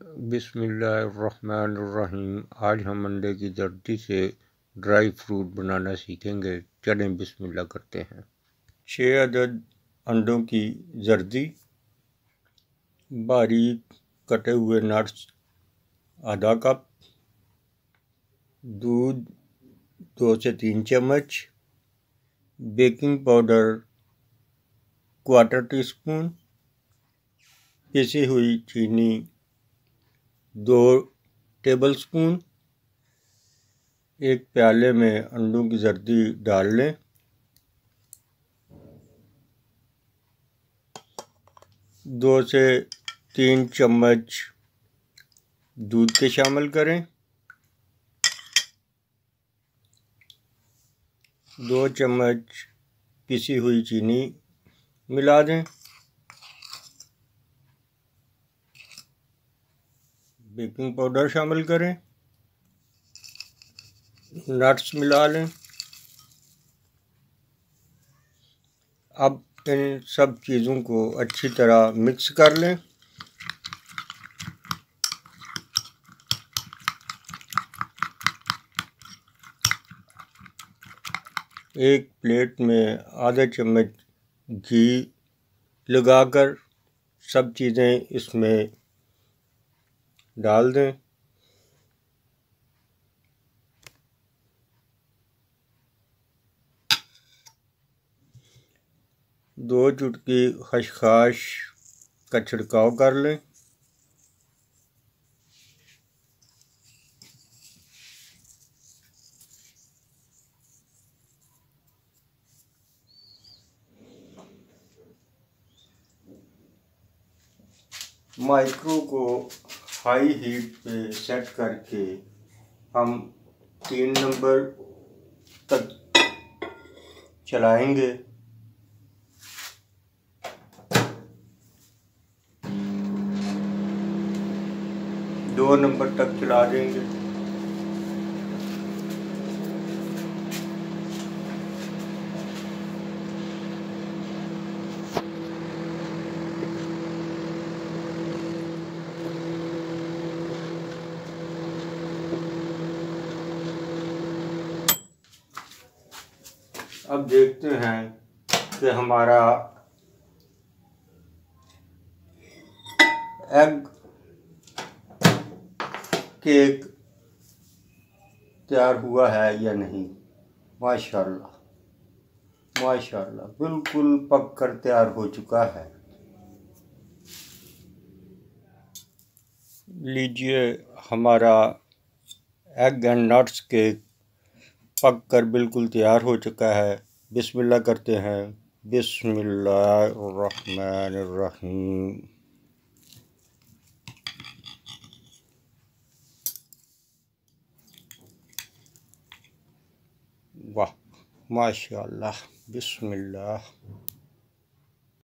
بسم اللہ الرحمن الرحیم۔ آج ہم انڈے کی زردی سے ڈرائی فروٹ بنانا سیکھیں گے۔ چلیں بسم اللہ کرتے ہیں۔ چھ عدد انڈوں کی زردی۔ باریک کٹے ہوئے نٹس آدھا کپ۔ دودھ۔ دو سے تین چمچ۔ Baking powder. Quarter teaspoon پسی ہوئی چینی۔ دو ٹیبل سپون، ایک پیالے میں انڈوں کی زردی ڈال لیں۔ دو سے تین چمچ دودھ کے شامل کریں۔ دو چمچ پسی ہوئی چینی ملا دیں۔ بیکنگ پاؤڈر شامل کریں۔ نٹس ملا لیں۔ اب ان سب چیزوں کو اچھی طرح مکس کر لیں۔ ایک پلیٹ میں آدھا چمچ گھی لگا کر سب چیزیں اس میں ڈال دیں۔ دو چٹکی خشخاش کا چھڑکاؤ کر لیں۔ مائکرو کو ہائی ہیٹ پہ سیٹ کر کے ہم تین نمبر تک چلائیں گے دو نمبر تک چلا دیں گے اب دیکھتے ہیں کہ ہمارا ایگ کیک تیار ہوا ہے یا نہیں؟ ماشاءاللہ ماشاءاللہ، بالکل پک کر تیار ہو چکا ہے۔ لیجیے ہمارا ایگ اینڈ نٹس کیک پک کر بالکل تیار ہو چکا ہے۔ بسم اللہ کرتے ہیں۔ بسم اللہ الرحمن الرحیم۔ واہ ماشاء اللہ بسم اللہ۔